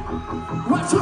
What's up?